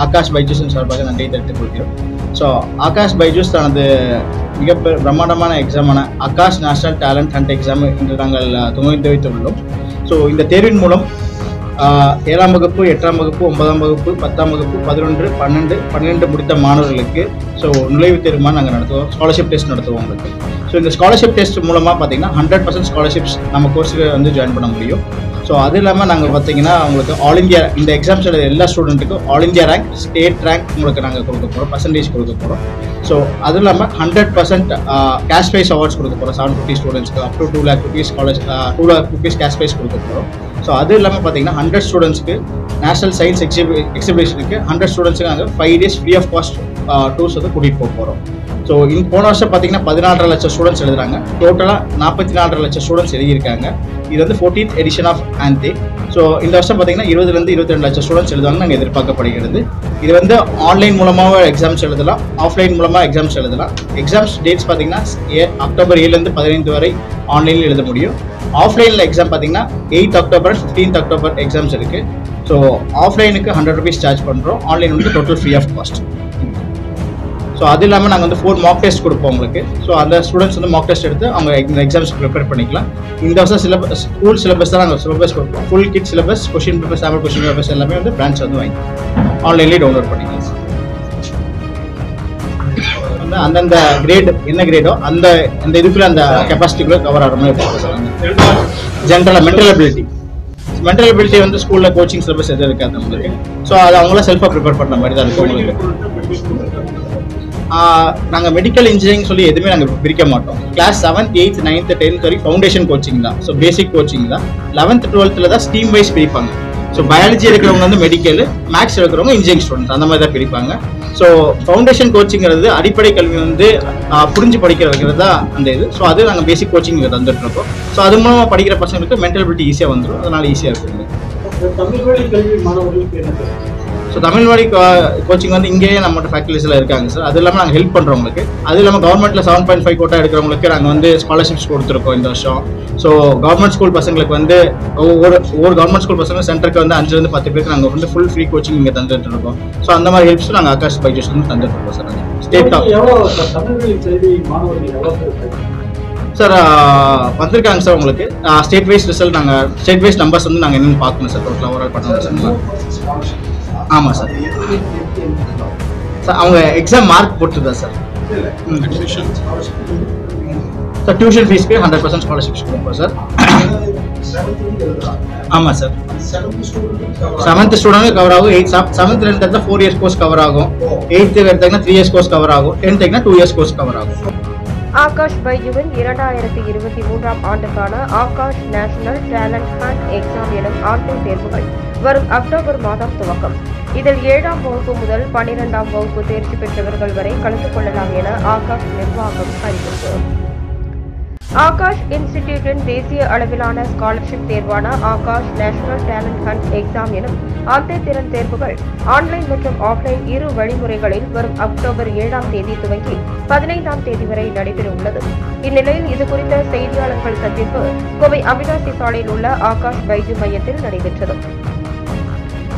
ஆகாஷ் பைஜூஸின் சார்பாக நன்றி தெரிவித்துக் கொள்கிறோம். ஸோ ஆகாஷ் பைஜூஸ் தனது மிக பிரம்மாண்டமான எக்ஸாமான Aakash national talent hunt exam இன்று நாங்கள் அஹ், துவங்கி வைத்துள்ளோம் ஸோ இந்த தேர்வின் மூலம் ஏழாம் வகுப்பு எட்டாம் வகுப்பு ஒன்பதாம் வகுப்பு பத்தாம் வகுப்பு பதினொன்று பன்னெண்டு பன்னெண்டு முடித்த மாணவர்களுக்கு ஸோ நுழைவுத் தேர்வுமா நாங்கள் நடத்துவோம். ஸ்காலர்ஷிப் டெஸ்ட் நடத்துவோம் உங்களுக்கு. ஸோ இந்த ஸ்காலர்ஷிப் டெஸ்ட் மூலமாக பார்த்தீங்கன்னா ஹண்ட்ரட் பர்சன்ட் ஸ்காலர்ஷிப்ஸ் நம்ம கோர்ஸுக்கு வந்து ஜாயின் பண்ண முடியும். ஸோ அது இல்லாமல் நாங்கள் பார்த்தீங்கன்னா உங்களுக்கு ஆல் இந்தியா இந்த எக்ஸாம்ஸ் எழுத எல்லா ஸ்டூடெண்ட்டுக்கும் all India rank state rank உங்களுக்கு நாங்கள் கொடுக்க போகிறோம் பர்சன்டேஜ் கொடுக்க போகிறோம் ஸோ அது இல்லாமல் hundred percent cash prize awards கொடுக்க போகிறோம் செவன் ஃபிஃப்டி ஸ்டூடெண்ட்ஸ்க்கு up to two lakh rupees college two lakh rupees cash prize கொடுக்க போகிறோம் ஸோ அது இல்லாமல் பார்த்தீங்கன்னா ஹண்ட்ரட் ஸ்டூடெண்ட்ஸ்க்கு நேஷனல் சயின்ஸ் எக்ஸிபி எக்ஸிபிஷனுக்கு ஹண்ட்ரட் ஸ்டூடெண்ட்ஸுக்கு நாங்கள் five days free of cost tours வந்து கூட்டிகிட்டு போக போகிறோம் ஸோ இன் போன வருஷம் பார்த்தீங்கன்னா பதினாலரை லட்சம் ஸ்டூடெண்ட்ஸ் எழுதுறாங்க. டோட்டலாக நாற்பத்தி நாலரை லட்சம் ஸ்டூடெண்ட்ஸ் எழுதியிருக்காங்க. இது வந்து ஃபோர்டீன் எடிஷன் ஆஃப் ஆன்தே ஸோ இந்த வருஷம் பார்த்தீங்கன்னா இருபதுலேருந்து இருபத்தி ரெண்டு லட்சம் ஸ்டூடெண்ட்ஸ் எழுதுவாங்க நாங்கள் எதிர்பார்க்கப்படுகிறது. இது வந்து ஆன்லைன் மூலமாக எக்ஸாம்ஸ் எழுதலாம் ஆஃப்லைன் மூலமாக எக்ஸாம்ஸ் எழுதலாம். எக்ஸாம்ஸ் டேட்ஸ் பார்த்தீங்கன்னா ஏ அக்டோபர் ஏழுலேருந்து பதினைந்து வரை ஆன்லைனில் எழுத முடியும். ஆஃப்லைனில் எக்ஸாம் பார்த்தீங்கன்னா eighth October fifteenth October exams இருக்குது ஸோ ஆஃப்லைனுக்கு ஹண்ட்ரட் ருபீஸ் சார்ஜ் பண்ணுறோம் ஆன்லைன் வந்து total free of cost so அது இல்லாமல் நாங்கள் வந்து ஃபோர் மாக் டெஸ்ட் கொடுப்போம் உங்களுக்கு. ஸோ அந்த ஸ்டூடெண்ட்ஸ் வந்து மாக் டெஸ்ட் எடுத்து அவங்க இந்த எக்ஸாம்ஸ் ப்ரிப்பேர் பண்ணிக்கலாம். இந்த வருஷம் சிலபஸ் ஸ்கூல் சிலபஸ் தான் நாங்கள் சிலபஸ் கொடுப்போம். Full kit syllabus question paper sample question papers எல்லாமே வந்து பிரான்ச் வந்து வாங்கி ஆன்லைன்லேயே டவுன்லோட் பண்ணிக்கலாம் வந்து அந்தந்த கிரேட் என்ன கிரேடோ அந்த அந்த இதுக்குள்ள அந்த கெப்பாசிட்டிக்குள்ள கவர் ஆகிற மாதிரி ஜென்ரலாக மென்டல் அபிலிட்டி மென்டல் அபிலிட்டி வந்து ஸ்கூலில் கோச்சிங் சிலபஸ் எதுவும் இருக்காது நம்மளுக்கு. ஸோ அது அவங்களாம் செல்ஃபாக ப்ரிப்பேர் பண்ண மாதிரி தான் இருக்கும் உங்களுக்கு. நாங்கள் மெடிக்கல் இன்ஜினியரிங் சொல்லி எதுவுமே நாங்கள் பிரிக்க மாட்டோம். Class seventh eighth ninth tenth வரைக்கும் ஃபவுண்டேஷன் கோச்சிங் தான். ஸோ பேசிக் கோச்சிங் தான். லெவன்த் டுவெல்த்தில் தான் ஸ்ட்ரீம் வைஸ் பிரிப்பாங்க. ஸோ பயாலஜி இருக்கிறவங்க வந்து மெடிக்கல் மேக்ஸ் இருக்கிறவங்க இன்ஜினியரிங் ஸ்டூடெண்ட்ஸ் அந்த மாதிரி தான் பிரிப்பாங்க. ஸோ ஃபவுண்டேஷன் கோச்சிங்கிறது அடிப்படை கல்வி வந்து புரிஞ்சு படிக்கிற வைக்கிறது தான் அந்த இது. ஸோ அது நாங்கள் பேசிக் கோச்சிங் தந்துட்டு இருக்கோம். ஸோ அது மூலமாக படிக்கிற பசங்களுக்கு மென்டல் பிலிட்டி ஈஸியாக வந்துடும் அதனால ஈஸியாக இருக்குது தமிழ் வழி கல்வி மாணவர்களுக்கு என்ன ஸோ தமிழ் வழி கோச்சிங் வந்து இங்கேயே நம்மகிட்ட ஃபேக்கல்டிஸில் இருக்காங்க சார் அது இல்லாமல் நாங்கள் ஹெல்ப் பண்ணுறோம் உங்களுக்கு அது இல்லாமல் கவர்மெண்ட்டில் செவன் பாயிண்ட் ஃபைவ் கோட்டா எடுக்கிறவங்களுக்கு நாங்கள் வந்து ஸ்காலர்ஷிப்ஸ் கொடுத்துருக்கோம் இந்த வருஷம். ஸோ கவர்மெண்ட் ஸ்கூல் பசங்களுக்கு வந்து ஒவ்வொரு ஒவ்வொரு கவர்மெண்ட் ஸ்கூல் பசங்க சென்டருக்கு வந்து அஞ்சுலேருந்து பத்து பேருக்கு நாங்கள் வந்து ஃபுல் ஃப்ரீ கோச்சிங் இங்கே தந்துட்டு இருக்கோம். ஸோ அந்த மாதிரி ஹெல்ப்ஸ் நாங்கள் ஆகாஷ் பைஜஸ் வந்து தந்துட்டு இருக்கோம் சார் ஸ்டேட் சார் வந்திருக்காங்க சார் உங்களுக்கு. ஸ்டேட் வைஸ் ரிசல்ட் நாங்கள் ஸ்டேட் வைஸ் நம்பர்ஸ் வந்து நாங்கள் என்னென்னு பார்க்கணும் சார் டோட்டலாக ஓவரால் பண்ணணும் சார் ஆமாம் சார். சார் அவங்க எக்ஸாம் மார்க் பொறுத்து தான் சார் சார் டியூஷன் ஃபீஸ்க்கு ஹண்ட்ரட் பர்சன்ட் ஸ்காலர்ஷிப்ஸ் கொடுப்போம் சார். ஆமாம் சார். செவன்த் ஸ்டூடெண்ட் கவர் ஆகும். எயிட் செவன்த் எடுத்தா ஃபோர் இயர்ஸ் கோர்ஸ் கவர் ஆகும். எயித்து எடுத்தாங்கன்னா த்ரீ இயர்ஸ் கோர்ஸ் கவர் ஆகும். Tenth two years course cover ஆகும். ஆகாஷ் பைஜுவின் இரண்டாயிரத்தி இருபத்தி மூன்றாம் ஆண்டுக்கான Aakash national talent hunt exam எனும் ஆன்லைன் தேர்வுகள் வரும் அக்டோபர் மாதம் துவக்கம். இதில் ஏழாம் வகுப்பு முதல் பன்னிரெண்டாம் வகுப்பு தேர்ச்சி பெற்றவர்கள் வரை கலந்து கொள்ளலாம் என ஆகாஷ் நிர்வாகம் அறிவித்தது ஆகாஷ் இன்ஸ்டிடியூட்டின் தேசிய அளவிலான scholarship தேர்வான Aakash national talent hunt exam எனும் அந்த திறன் தேர்வுகள் ஆன்லைன் மற்றும் ஆஃப்லைன் இரு வழிமுறைகளில் வரும் அக்டோபர் ஏழாம் தேதி துவங்கி பதினைந்தாம் தேதி வரை நடைபெற உள்ளது. இந்நிலையில் இது குறித்த செய்தியாளர்கள் சந்திப்பு கோவை அவினாசி சாலையில் உள்ள ஆகாஷ் பைஜு மையத்தில் நடைபெற்றது.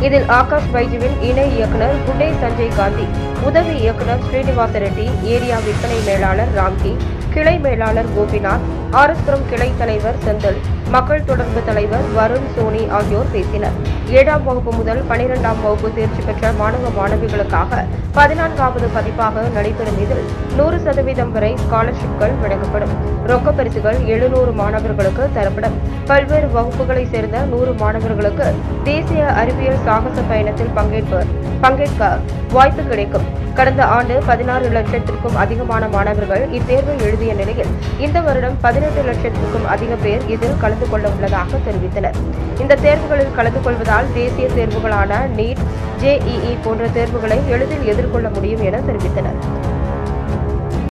இதில் ஆகாஷ் பைஜுவின் இணை இயக்குநர் குடே சஞ்சய் காந்தி உதவி இயக்குனர் ஸ்ரீனிவாச ரெட்டி ஏரியா விற்பனை மேலாளர் ராம்கி கிளை மேலாளர் கோபிநாத் ஆர்எஸ்புரம் கிளை தலைவர் செந்தில் மக்கள் தொடர்பு தலைவர் வருண் சோனி ஆகியோர் பேசினர். ஏழாம் வகுப்பு முதல் பனிரெண்டாம் வகுப்பு தேர்ச்சி பெற்ற மாணவ மாணவிகளுக்காக பதினான்காவது பதிப்பாக நடைபெறும் இதில் நூறு சதவீதம் வரை ஸ்காலர்ஷிப்கள் வழங்கப்படும். ரொக்க பரிசுகள் எழுநூறு மாணவர்களுக்கு தரப்படும். பல்வேறு வகுப்புகளைச் சேர்ந்த நூறு மாணவர்களுக்கு தேசிய அறிவியல் சாகச பயணத்தில் பங்கேற்ப பங்கேற்க வாய்ப்பு கிடைக்கும். கடந்த ஆண்டு பதினாறு லட்சத்திற்கும் அதிகமான மாணவர்கள் இத்தேர்வை எழுதிய நிலையில் இந்த வருடம் பதினெட்டு லட்சத்திற்கும் அதிக பேர் இதில் கலந்து கொள்ள உள்ளதாக தெரிவித்தனர். இந்த தேர்வுகளில் கலந்து கொள்வதால் தேசிய தேர்வுகளான நீட் ஜேஇஇ போன்ற தேர்வுகளை எளிதில் எதிர்கொள்ள முடியும் என தெரிவித்தனர்.